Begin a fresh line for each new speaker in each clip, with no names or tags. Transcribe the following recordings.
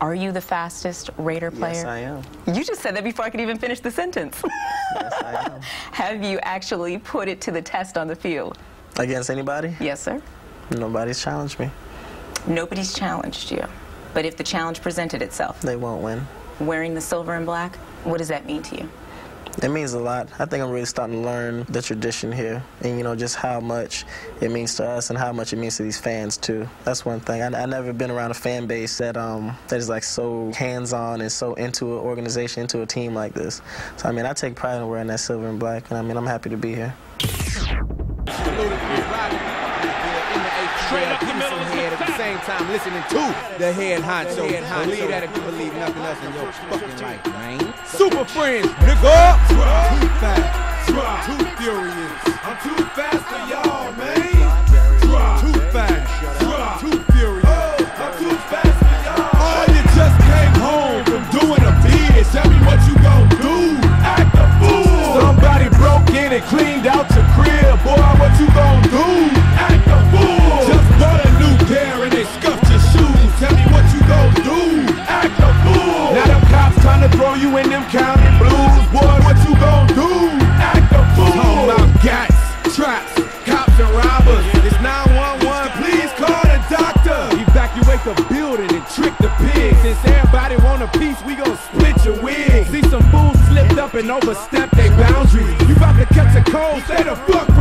Are you the fastest Raider player?
Yes, I am.
You just said that before I could even finish the sentence.
yes, I am.
Have you actually put it to the test on the field?
Against anybody?
Yes, sir.
Nobody's challenged me.
Nobody's challenged you. But if the challenge presented itself,
they won't win.
Wearing the silver and black, what does that mean to you?
It means a lot. I think I'm really starting to learn the tradition here and, you know, just how much it means to us and how much it means to these fans, too. That's one thing. I, I never been around a fan base that, um, that is, like, so hands-on and so into an organization, into a team like this. So, I mean, I take pride in wearing that silver and black, and, I mean, I'm happy to be here.
Time listening to the head honcho. Head honcho. Believe that if you believe nothing else in your fucking life, man. Super friends, nigga. Too fast, too furious. I'm too fast for y'all, man. Now them cops trying to throw you in them county blues. Boy, what you gon' do? Act a fool. Talking about gats, traps, cops and robbers. It's 911. Please call the doctor. Evacuate the building and trick the pigs. Since everybody want a piece, we gon' split your wig. See some fools slipped up and overstepped their boundaries. You about to catch a cold? Stay the fuck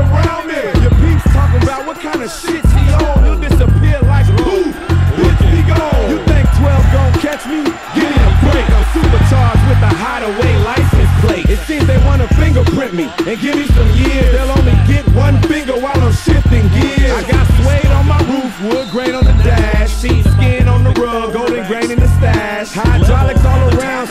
hideaway license plate. It seems they wanna fingerprint me and give me some years. They'll only get one finger while I'm shifting gears. I got suede on my roof, wood grain on the dash, sheepskin on the rug, golden grain in the stash. Hydraulics all around,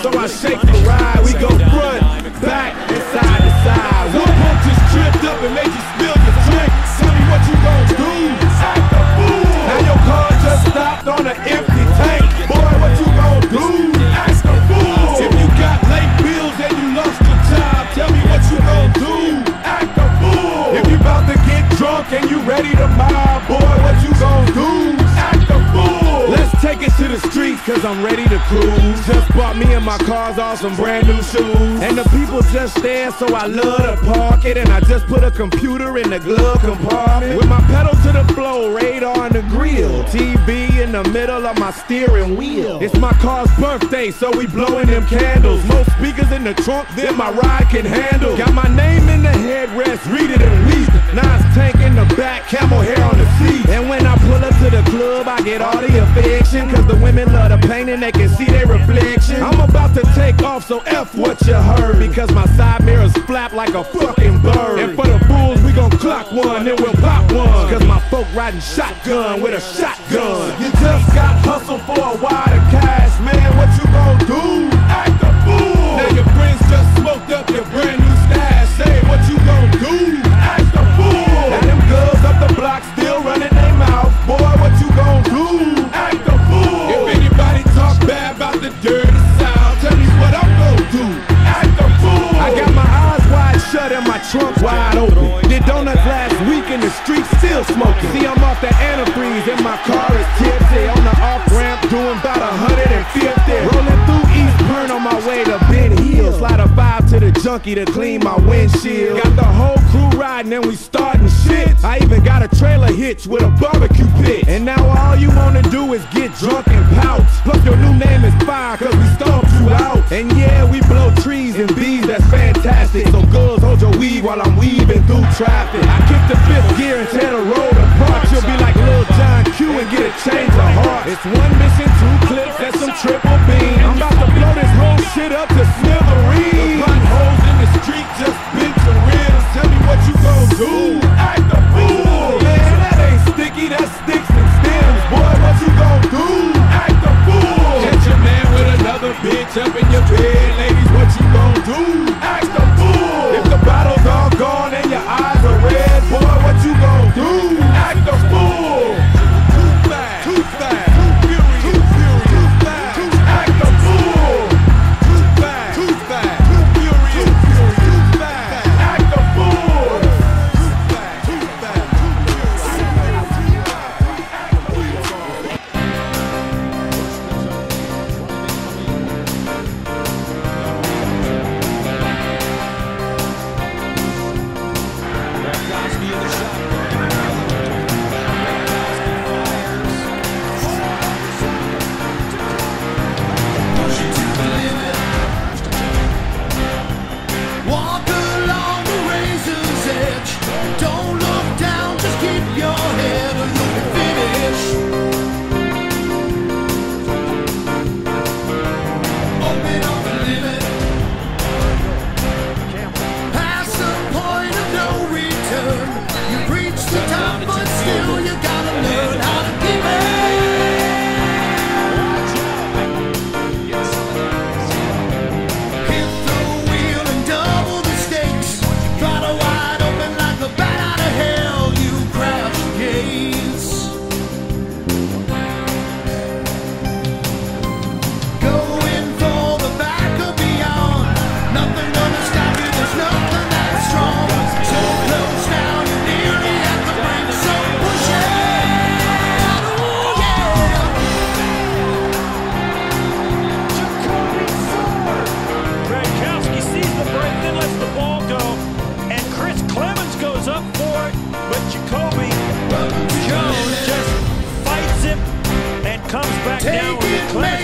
my cars all some brand new shoes. And the people just there, so I love to park it. And I just put a computer in the glove compartment. With my pedal to the floor, radar on the grill. TV in the middle of my steering wheel. It's my car's birthday, so we blowing them candles. Most speakers in the trunk than my ride can handle. Got my name in the headrest, read it and weep. Nice tank in the back, camel hair on the seat. And when club, I get all the affection. Cause the women love the pain and they can see their reflection. I'm about to take off, so F what you heard. Because my side mirrors flap like a fucking bird. And for the fools, we gon' clock one, then we'll pop one. Cause my folk riding shotgun with a shotgun. You just got hustled for a wad of cash, man. The street still smoking. See, I'm off the antifreeze and my car is tipsy. On the off ramp doing about 150. Rolling through East Point on my way to Ben Hill. Slide a five to the junkie to clean my windshield. Got the whole crew riding and we starting shit. I even got a trailer hitch with a barbecue pit. And now all you wanna do is get drunk and pout. Plus your new name is fire cause we stomped you out. And yeah, we blow trees and bees, that's fantastic. So girls, hold your weed while I'm weaving through traffic. I kick the fifth gear and tear the road apart. You'll be like Lil John Q and get a change of heart. It's one mission, two clips, and some triple beam. I'm about to blow this whole shit up to smithereens.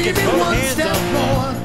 Give me
one step more.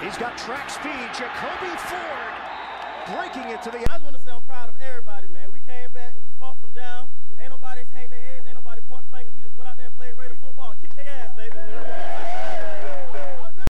He's got track speed. Jacoby Ford breaking it to the outside.